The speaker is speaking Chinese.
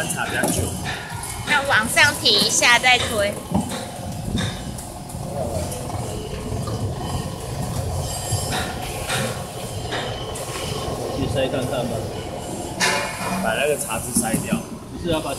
观察比较久。那往上提一下再推。去筛看看吧，把那个茶汁筛掉。不是要把。